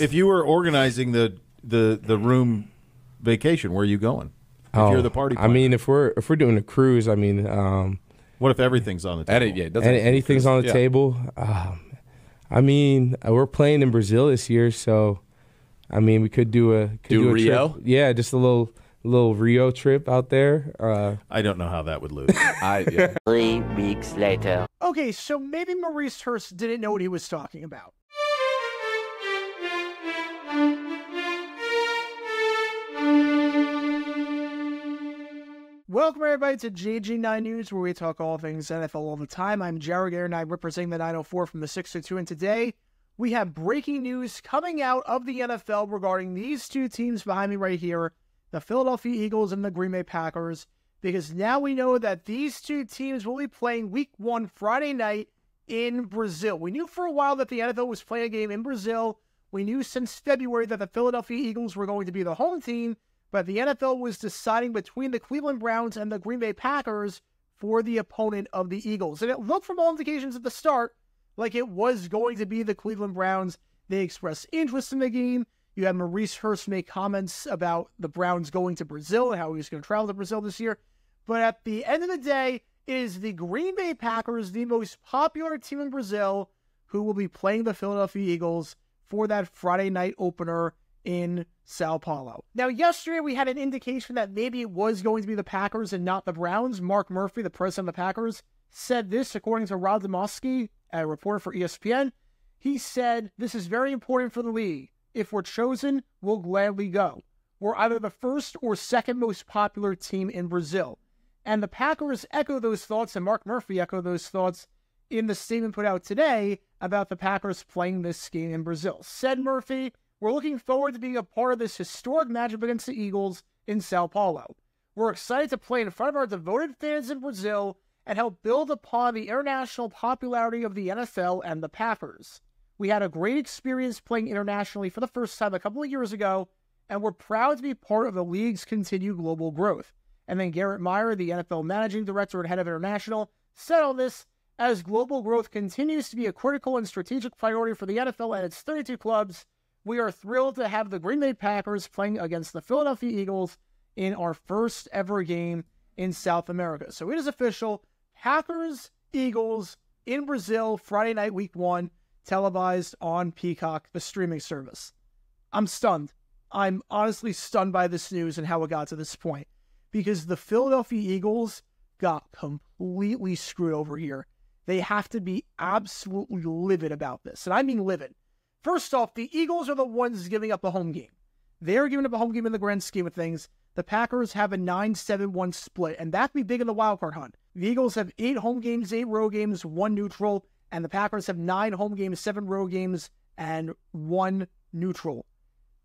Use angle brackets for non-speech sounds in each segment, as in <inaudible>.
If you were organizing the the the room vacation, where are you going? If you're the party, Oh, I mean, if we're if we're doing a cruise, I mean, um, what if everything's on the table? Edit, yeah, any, have to be anything's on the Yeah. table. Um, I mean, uh, we're playing in Brazil this year, so I mean, we could do a could Do a Rio? Trip. Yeah, just a little little Rio trip out there. Uh, I don't know how that would lose. <laughs> I, yeah. Three weeks later. Okay, so maybe Maurice Hurst didn't know what he was talking about. Welcome everybody to JG9 News, where we talk all things NFL all the time. I'm Jared Aaron, and I'm representing the 904 from the 602, and today we have breaking news coming out of the NFL regarding these two teams behind me right here, the Philadelphia Eagles and the Green Bay Packers, because now we know that these two teams will be playing week one Friday night in Brazil. We knew for a while that the NFL was playing a game in Brazil. We knew since February that the Philadelphia Eagles were going to be the home team, but the NFL was deciding between the Cleveland Browns and the Green Bay Packers for the opponent of the Eagles. And it looked from all indications at the start like it was going to be the Cleveland Browns. They expressed interest in the game. You had Maurice Hurst make comments about the Browns going to Brazil and how he was going to travel to Brazil this year. But at the end of the day, it is the Green Bay Packers, the most popular team in Brazil, who will be playing the Philadelphia Eagles for that Friday night opener in Sao Paulo. Now, yesterday we had an indication that maybe it was going to be the Packers and not the Browns. Mark Murphy, the president of the Packers, said this according to Rob Demovsky, a reporter for ESPN. He said, This is very important for the league. If we're chosen, we'll gladly go. We're either the first or second most popular team in Brazil. And the Packers echo those thoughts, and Mark Murphy echoed those thoughts in the statement put out today about the Packers playing this game in Brazil. Said Murphy, We're looking forward to being a part of this historic matchup against the Eagles in Sao Paulo. We're excited to play in front of our devoted fans in Brazil and help build upon the international popularity of the NFL and the Packers. We had a great experience playing internationally for the first time a couple of years ago, and we're proud to be part of the league's continued global growth. And then Gerrit Meier, the NFL managing director and head of international, said on this as global growth continues to be a critical and strategic priority for the NFL and its 32 clubs, we are thrilled to have the Green Bay Packers playing against the Philadelphia Eagles in our first ever game in South America. So it is official. Packers, Eagles in Brazil, Friday night, week one, televised on Peacock, the streaming service. I'm stunned. I'm honestly stunned by this news and how it got to this point because the Philadelphia Eagles got completely screwed over here. They have to be absolutely livid about this. And I mean livid. First off, the Eagles are the ones giving up a home game. They're giving up a home game in the grand scheme of things. The Packers have a 9 7 1 split, and that could be big in the wildcard hunt. The Eagles have eight home games, eight road games, one neutral, and the Packers have nine home games, seven road games, and one neutral.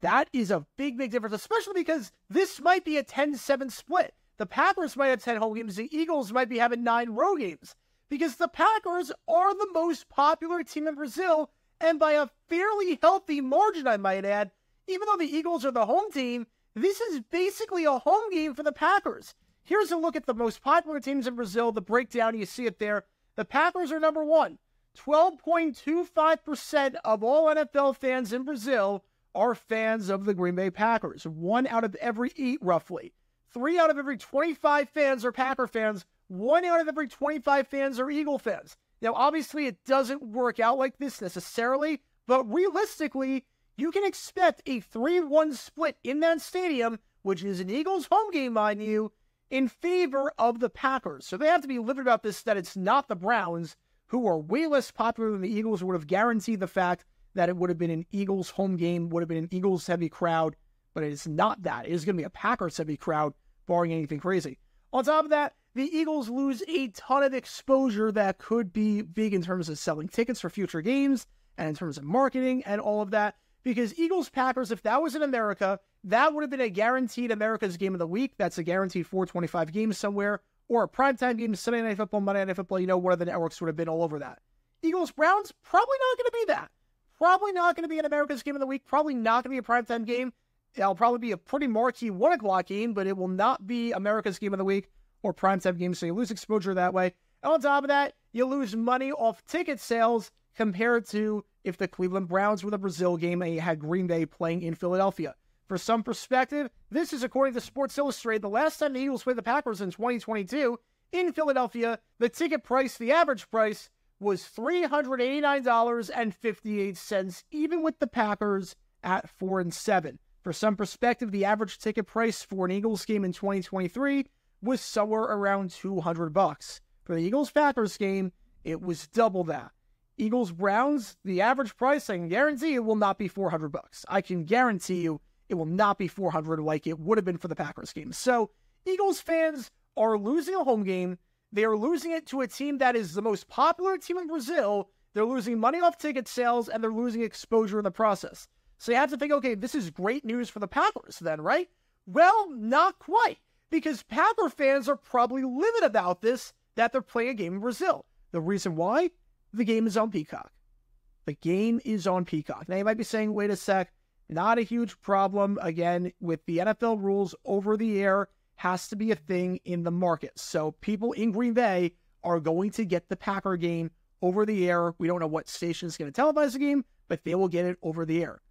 That is a big, big difference, especially because this might be a 10 7 split. The Packers might have 10 home games, the Eagles might be having nine road games because the Packers are the most popular team in Brazil, and by a fairly healthy margin, I might add. Even though the Eagles are the home team, this is basically a home game for the Packers. Here's a look at the most popular teams in Brazil, the breakdown, you see it there. The Packers are number one. 12.25% of all NFL fans in Brazil are fans of the Green Bay Packers. One out of every eight, roughly. Three out of every 25 fans are Packer fans. One out of every 25 fans are Eagle fans. Now, obviously, it doesn't work out like this necessarily, but realistically, you can expect a 3 1 split in that stadium, which is an Eagles home game, mind you, in favor of the Packers. So they have to be livid about this that it's not the Browns, who are way less popular than the Eagles, would have guaranteed the fact that it would have been an Eagles home game, would have been an Eagles heavy crowd, but it is not that. It is going to be a Packers heavy crowd, barring anything crazy. On top of that, the Eagles lose a ton of exposure that could be big in terms of selling tickets for future games and in terms of marketing and all of that. Because Eagles Packers, if that was in America, that would have been a guaranteed America's game of the week. That's a guaranteed 425 games somewhere, or a primetime game, Sunday Night Football, Monday Night Football. You know, one of the networks would have been all over that. Eagles Browns, probably not going to be that. Probably not going to be an America's game of the week. Probably not going to be a primetime game. It'll probably be a pretty marquee one o'clock game, but it will not be America's game of the week or primetime game. So you lose exposure that way. And on top of that, you lose money off ticket sales compared to if the Cleveland Browns were the Brazil game and you had Green Bay playing in Philadelphia. For some perspective, this is according to Sports Illustrated. The last time the Eagles played the Packers in 2022 in Philadelphia, the ticket price, the average price, was $389.58, even with the Packers at 4 and 7. For some perspective, the average ticket price for an Eagles game in 2023 was somewhere around 200 bucks. For the Eagles Packers game, it was double that. Eagles Browns, the average price, I can guarantee it will not be 400 bucks. I can guarantee you it will not be 400 like it would have been for the Packers game. So, Eagles fans are losing a home game. They are losing it to a team that is the most popular team in Brazil. They're losing money off ticket sales and they're losing exposure in the process. So you have to think, okay, this is great news for the Packers then, right? Well, not quite, because Packer fans are probably livid about this that they're playing a game in Brazil. The reason why? The game is on Peacock. The game is on Peacock. Now you might be saying, wait a sec, not a huge problem. Again, with the NFL rules, over the air has to be a thing in the market. So people in Green Bay are going to get the Packer game over the air. We don't know what station is going to televise the game, but they will get it over the air.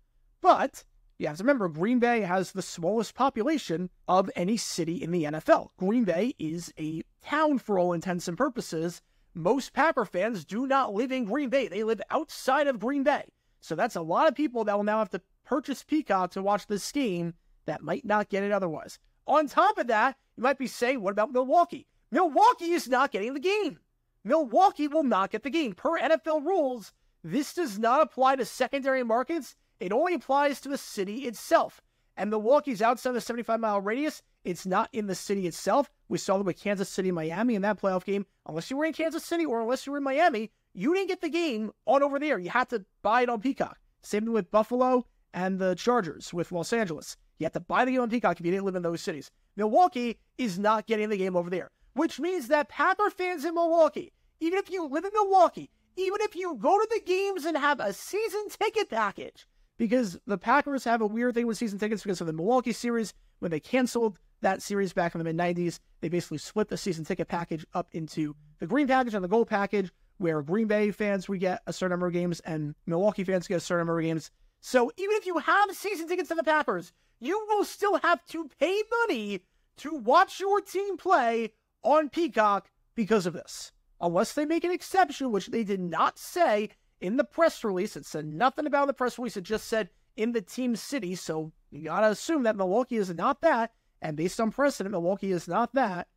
But you have to remember, Green Bay has the smallest population of any city in the NFL. Green Bay is a town for all intents and purposes. Most Packer fans do not live in Green Bay, they live outside of Green Bay. So that's a lot of people that will now have to purchase Peacock to watch this game that might not get it otherwise. On top of that, you might be saying, what about Milwaukee? Milwaukee is not getting the game. Milwaukee will not get the game. Per NFL rules, this does not apply to secondary markets it only applies to the city itself. And Milwaukee's outside the 75 mile radius. It's not in the city itself. We saw them with Kansas City Miami in that playoff game. Unless you were in Kansas City or unless you were in Miami, you didn't get the game on over there. You had to buy it on Peacock. Same thing with Buffalo and the Chargers with Los Angeles. You had to buy the game on Peacock if you didn't live in those cities. Milwaukee is not getting the game over there, which means that Packer fans in Milwaukee, even if you live in Milwaukee, even if you go to the games and have a season ticket package, because the Packers have a weird thing with season tickets because of the Milwaukee series. When they canceled that series back in the mid 90s, they basically split the season ticket package up into the green package and the gold package, where Green Bay fans would get a certain number of games and Milwaukee fans get a certain number of games. So even if you have season tickets to the Packers, you will still have to pay money to watch your team play on Peacock because of this. Unless they make an exception, which they did not say in the press release. It said nothing about the press release. It just said in the team city. So you gotta assume that Milwaukee is not that. And based on precedent, Milwaukee is not that.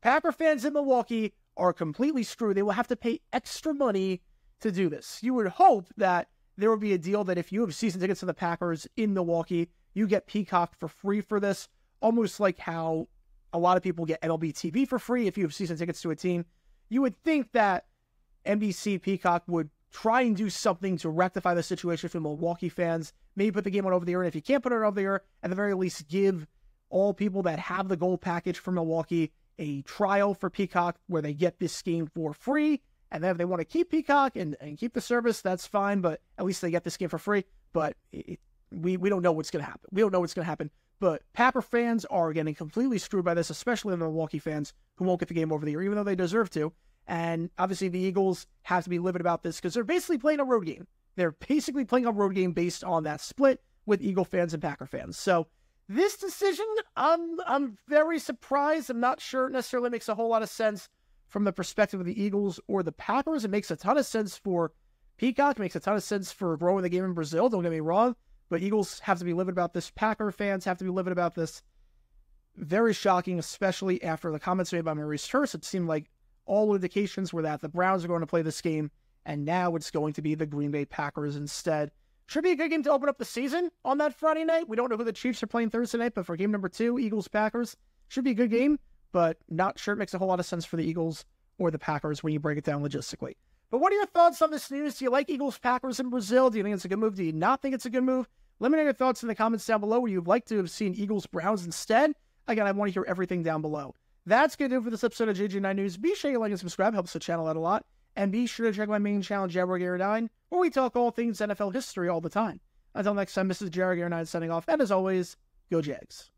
Packer fans in Milwaukee are completely screwed. They will have to pay extra money to do this. You would hope that there would be a deal that if you have season tickets to the Packers in Milwaukee, you get Peacock for free for this, almost like how a lot of people get MLB TV for free if you have season tickets to a team. You would think that NBC Peacock would try and do something to rectify the situation for Milwaukee fans. Maybe put the game on over the air. And if you can't put it over the air, at the very least, give all people that have the gold package for Milwaukee a trial for Peacock where they get this game for free. And then if they want to keep Peacock and, and keep the service, that's fine. But at least they get this game for free. But it, we, we don't know what's going to happen. We don't know what's going to happen. But Packer fans are getting completely screwed by this, especially the Milwaukee fans who won't get the game over the air, even though they deserve to. And obviously, the Eagles have to be livid about this because they're basically playing a road game. They're basically playing a road game based on that split with Eagle fans and Packer fans. So, this decision, I'm I'm very surprised. I'm not sure it necessarily makes a whole lot of sense from the perspective of the Eagles or the Packers. It makes a ton of sense for Peacock. It makes a ton of sense for growing the game in Brazil. Don't get me wrong, but Eagles have to be livid about this. Packer fans have to be livid about this. Very shocking, especially after the comments made by Maurice Hurst. It seemed like all indications were that the Browns are going to play this game, and now it's going to be the Green Bay Packers instead. Should be a good game to open up the season on that Friday night. We don't know who the Chiefs are playing Thursday night, but for game number two, Eagles Packers, should be a good game, but not sure it makes a whole lot of sense for the Eagles or the Packers when you break it down logistically. But what are your thoughts on this news? Do you like Eagles Packers in Brazil? Do you think it's a good move? Do you not think it's a good move? Let me know your thoughts in the comments down below. Would you like to have seen Eagles Browns instead? Again, I want to hear everything down below. That's going to do for this episode of JG9 News. Be sure you like and subscribe, helps the channel out a lot. And be sure to check my main channel, JaguarGator9, where we talk all things NFL history all the time. Until next time, this is JaguarGator9 signing off, and as always, go Jags.